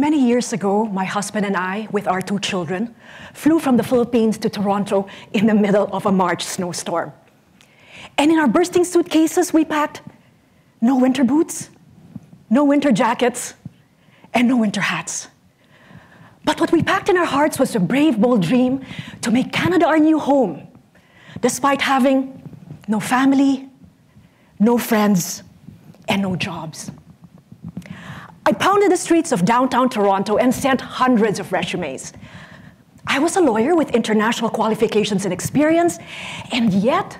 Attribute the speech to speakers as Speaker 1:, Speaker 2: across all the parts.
Speaker 1: Many years ago, my husband and I, with our two children, flew from the Philippines to Toronto in the middle of a March snowstorm. And in our bursting suitcases, we packed no winter boots, no winter jackets, and no winter hats. But what we packed in our hearts was a brave, bold dream to make Canada our new home, despite having no family, no friends, and no jobs. I pounded the streets of downtown Toronto and sent hundreds of resumes. I was a lawyer with international qualifications and experience, and yet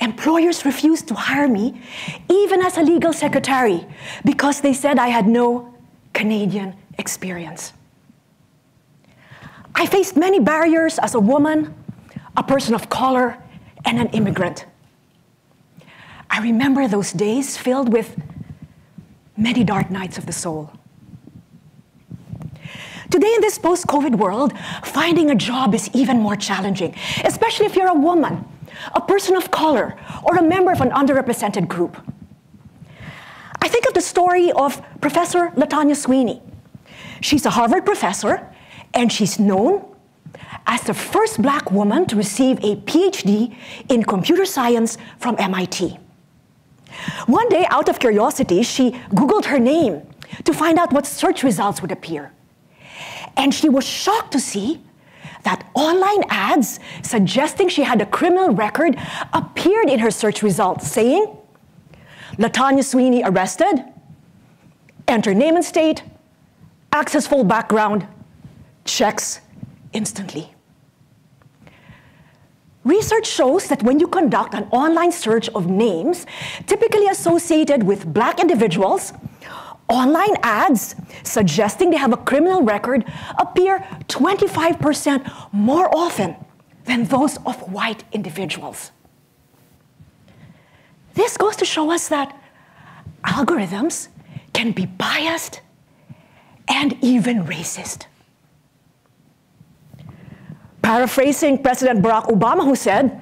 Speaker 1: employers refused to hire me, even as a legal secretary, because they said I had no Canadian experience. I faced many barriers as a woman, a person of color, and an immigrant. I remember those days filled with many dark nights of the soul. Today, in this post COVID world, finding a job is even more challenging, especially if you're a woman, a person of color, or a member of an underrepresented group. I think of the story of Professor Latanya Sweeney. She's a Harvard professor, and she's known as the first black woman to receive a PhD in computer science from MIT. One day, out of curiosity, she Googled her name to find out what search results would appear. And she was shocked to see that online ads suggesting she had a criminal record appeared in her search results, saying, Latanya Sweeney arrested, enter name and state, access full background, checks instantly. Research shows that when you conduct an online search of names typically associated with black individuals, online ads suggesting they have a criminal record appear 25% more often than those of white individuals. This goes to show us that algorithms can be biased and even racist. Paraphrasing President Barack Obama, who said,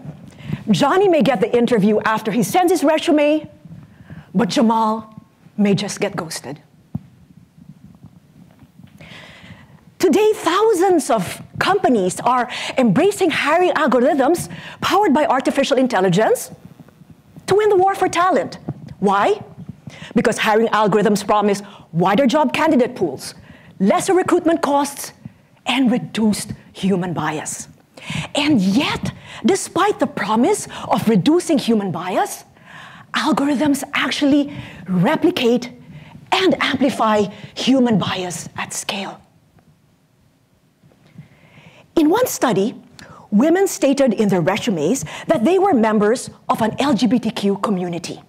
Speaker 1: Johnny may get the interview after he sends his resume, but Jamal may just get ghosted. Today, thousands of companies are embracing hiring algorithms powered by artificial intelligence to win the war for talent. Why? Because hiring algorithms promise wider job candidate pools, lesser recruitment costs, and reduced human bias. And yet, despite the promise of reducing human bias, algorithms actually replicate and amplify human bias at scale. In one study, women stated in their resumes that they were members of an LGBTQ community.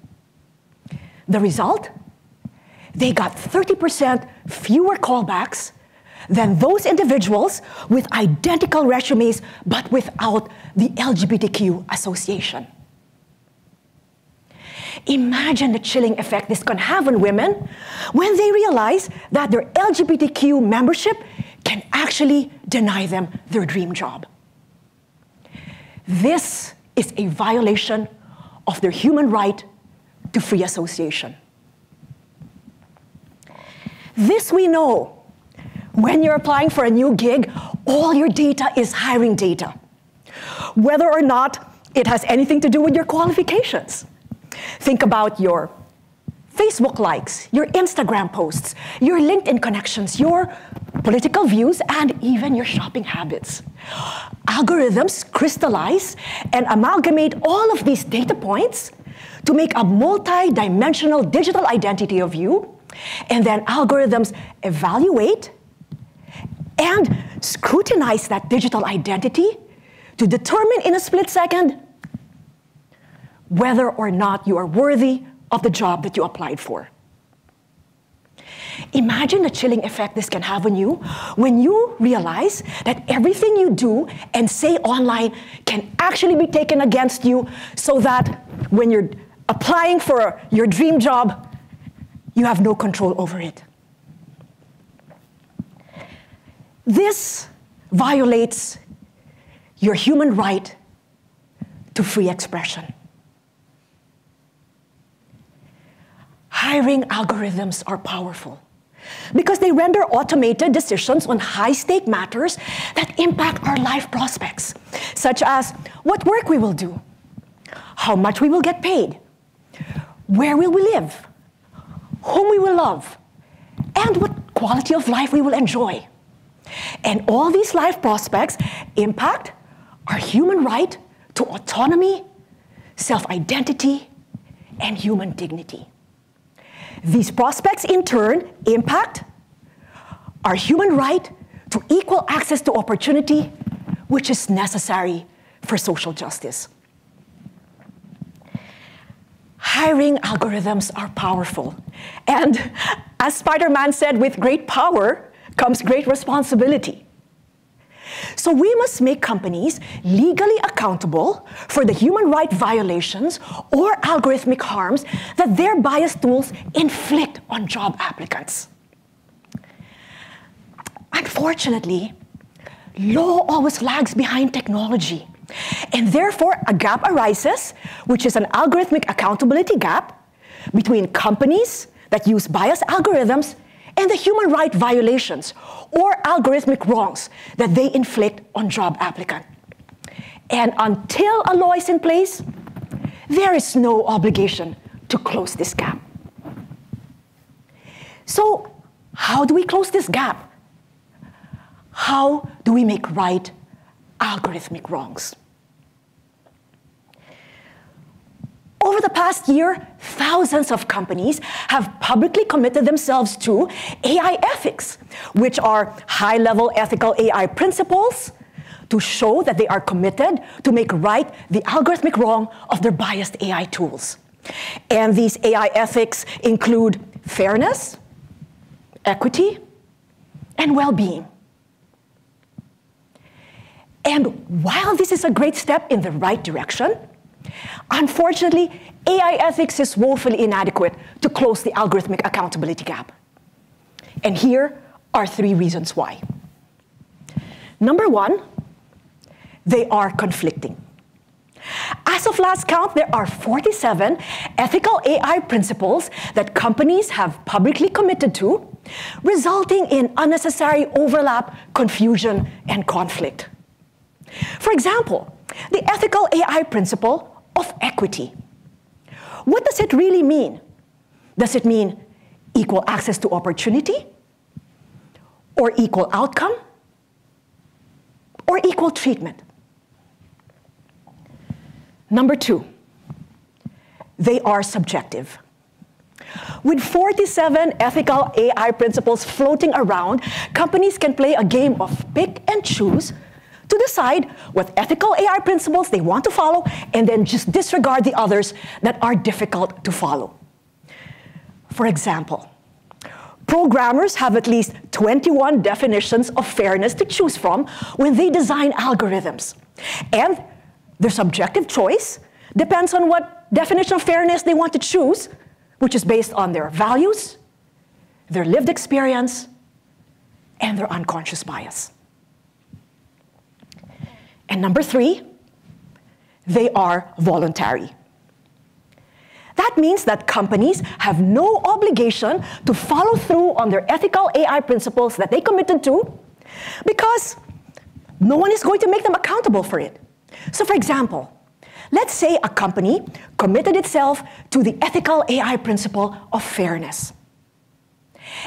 Speaker 1: The result? They got 30% fewer callbacks than those individuals with identical resumes but without the LGBTQ association. Imagine the chilling effect this can have on women when they realize that their LGBTQ membership can actually deny them their dream job. This is a violation of their human right to free association. This we know when you're applying for a new gig, all your data is hiring data, whether or not it has anything to do with your qualifications. Think about your Facebook likes, your Instagram posts, your LinkedIn connections, your political views, and even your shopping habits. Algorithms crystallize and amalgamate all of these data points to make a multi-dimensional digital identity of you, and then algorithms evaluate and scrutinize that digital identity to determine in a split second whether or not you are worthy of the job that you applied for. Imagine the chilling effect this can have on you when you realize that everything you do and say online can actually be taken against you so that when you're applying for your dream job, you have no control over it. This violates your human right to free expression. Hiring algorithms are powerful, because they render automated decisions on high stake matters that impact our life prospects, such as what work we will do, how much we will get paid, where will we live, whom we will love, and what quality of life we will enjoy. And all these life prospects impact our human right to autonomy, self identity, and human dignity. These prospects, in turn, impact our human right to equal access to opportunity, which is necessary for social justice. Hiring algorithms are powerful. And as Spider Man said, with great power comes great responsibility. So we must make companies legally accountable for the human right violations or algorithmic harms that their bias tools inflict on job applicants. Unfortunately, law always lags behind technology. And therefore, a gap arises, which is an algorithmic accountability gap between companies that use biased algorithms and the human right violations or algorithmic wrongs that they inflict on job applicant. And until a law is in place, there is no obligation to close this gap. So, how do we close this gap? How do we make right algorithmic wrongs? Over the past year, thousands of companies have publicly committed themselves to AI ethics, which are high level ethical AI principles to show that they are committed to make right the algorithmic wrong of their biased AI tools. And these AI ethics include fairness, equity, and well being. And while this is a great step in the right direction, Unfortunately, AI ethics is woefully inadequate to close the algorithmic accountability gap. And here are three reasons why. Number one, they are conflicting. As of last count, there are 47 ethical AI principles that companies have publicly committed to, resulting in unnecessary overlap, confusion, and conflict. For example, the ethical AI principle of equity. What does it really mean? Does it mean equal access to opportunity? Or equal outcome? Or equal treatment? Number two, they are subjective. With 47 ethical AI principles floating around, companies can play a game of pick and choose to decide what ethical AI principles they want to follow and then just disregard the others that are difficult to follow. For example, programmers have at least 21 definitions of fairness to choose from when they design algorithms. And their subjective choice depends on what definition of fairness they want to choose, which is based on their values, their lived experience, and their unconscious bias. And number three, they are voluntary. That means that companies have no obligation to follow through on their ethical AI principles that they committed to because no one is going to make them accountable for it. So, for example, let's say a company committed itself to the ethical AI principle of fairness.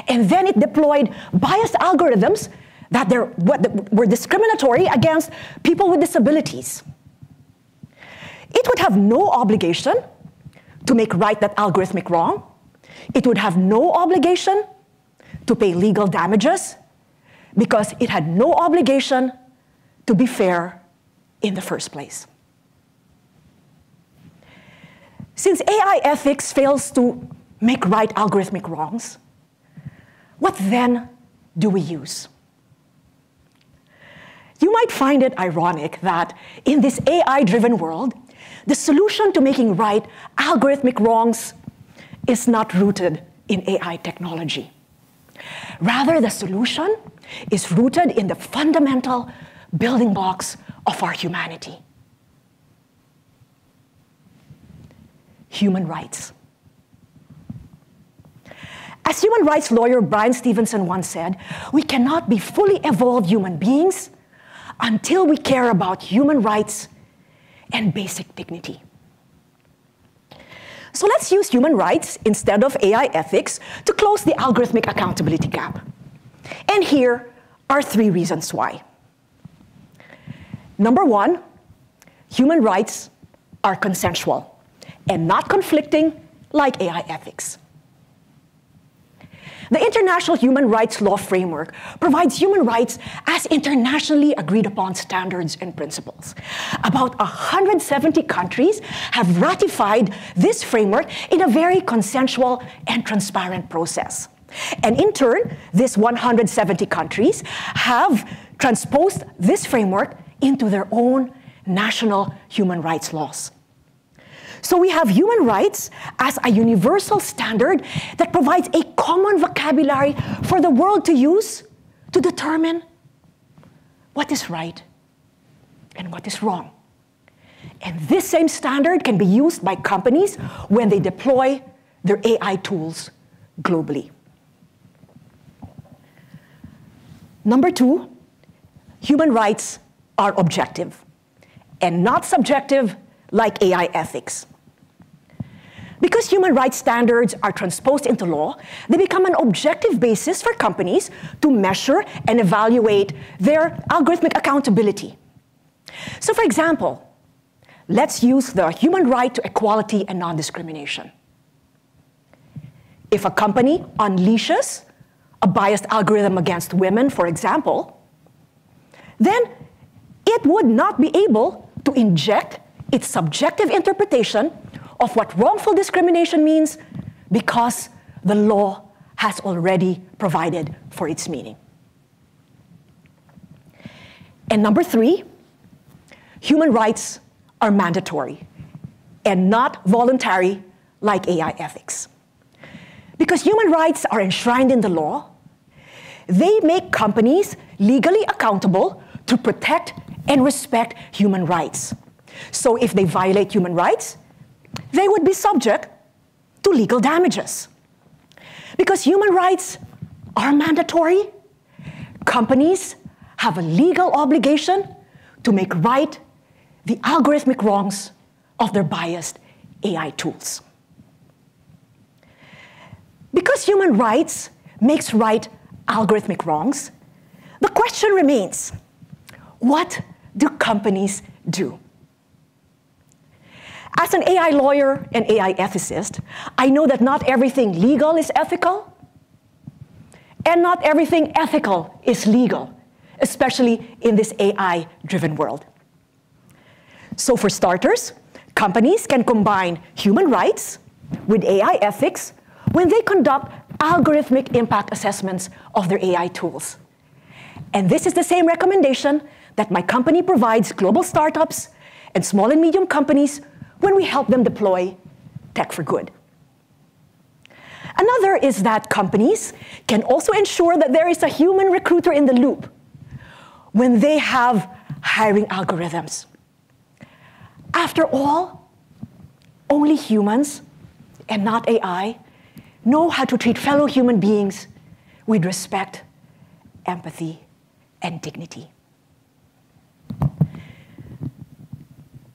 Speaker 1: And then it deployed biased algorithms that they were discriminatory against people with disabilities. It would have no obligation to make right that algorithmic wrong. It would have no obligation to pay legal damages because it had no obligation to be fair in the first place. Since AI ethics fails to make right algorithmic wrongs, what then do we use? You might find it ironic that in this AI driven world, the solution to making right algorithmic wrongs is not rooted in AI technology. Rather, the solution is rooted in the fundamental building blocks of our humanity human rights. As human rights lawyer Bryan Stevenson once said, we cannot be fully evolved human beings until we care about human rights and basic dignity. So let's use human rights instead of AI ethics to close the algorithmic accountability gap. And here are three reasons why. Number one, human rights are consensual and not conflicting like AI ethics. The International Human Rights Law Framework provides human rights as internationally agreed upon standards and principles. About 170 countries have ratified this framework in a very consensual and transparent process. And in turn, these 170 countries have transposed this framework into their own national human rights laws. So we have human rights as a universal standard that provides a common vocabulary for the world to use to determine what is right and what is wrong. And this same standard can be used by companies when they deploy their AI tools globally. Number two, human rights are objective and not subjective like AI ethics. Because human rights standards are transposed into law, they become an objective basis for companies to measure and evaluate their algorithmic accountability. So, for example, let's use the human right to equality and non discrimination. If a company unleashes a biased algorithm against women, for example, then it would not be able to inject its subjective interpretation of what wrongful discrimination means because the law has already provided for its meaning. And number three, human rights are mandatory and not voluntary like AI ethics. Because human rights are enshrined in the law, they make companies legally accountable to protect and respect human rights. So if they violate human rights, they would be subject to legal damages. Because human rights are mandatory, companies have a legal obligation to make right the algorithmic wrongs of their biased AI tools. Because human rights makes right algorithmic wrongs, the question remains, what do companies do? As an AI lawyer and AI ethicist, I know that not everything legal is ethical, and not everything ethical is legal, especially in this AI driven world. So, for starters, companies can combine human rights with AI ethics when they conduct algorithmic impact assessments of their AI tools. And this is the same recommendation that my company provides global startups and small and medium companies when we help them deploy tech for good. Another is that companies can also ensure that there is a human recruiter in the loop when they have hiring algorithms. After all, only humans and not AI know how to treat fellow human beings with respect, empathy, and dignity.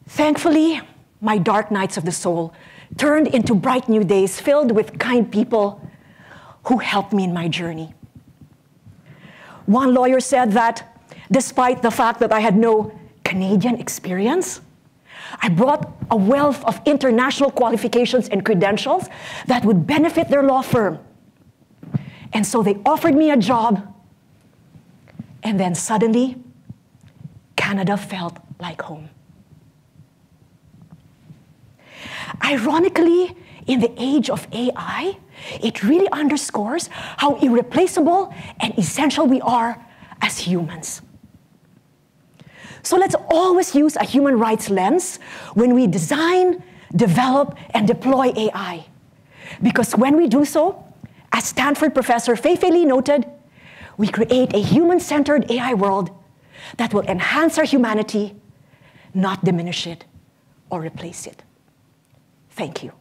Speaker 1: Thankfully, my dark nights of the soul turned into bright new days filled with kind people who helped me in my journey. One lawyer said that despite the fact that I had no Canadian experience, I brought a wealth of international qualifications and credentials that would benefit their law firm. And so they offered me a job, and then suddenly, Canada felt like home. Ironically, in the age of AI, it really underscores how irreplaceable and essential we are as humans. So let's always use a human rights lens when we design, develop, and deploy AI. Because when we do so, as Stanford professor Fei-Fei Li noted, we create a human centered AI world that will enhance our humanity, not diminish it or replace it. Thank you.